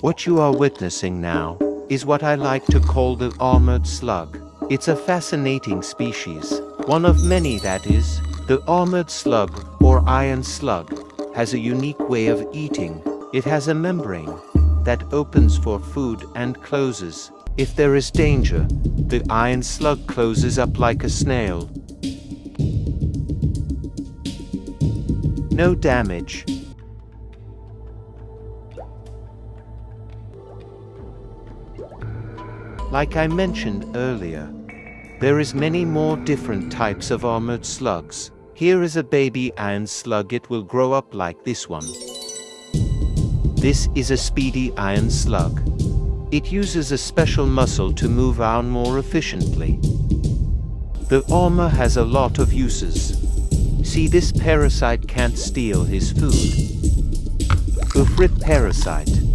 What you are witnessing now is what I like to call the armored slug. It's a fascinating species, one of many that is. The armored slug, or iron slug, has a unique way of eating. It has a membrane that opens for food and closes. If there is danger, the iron slug closes up like a snail. No damage. Like I mentioned earlier, there is many more different types of armored slugs. Here is a baby iron slug, it will grow up like this one. This is a speedy iron slug. It uses a special muscle to move around more efficiently. The armor has a lot of uses. See this parasite can't steal his food. Ufrit parasite.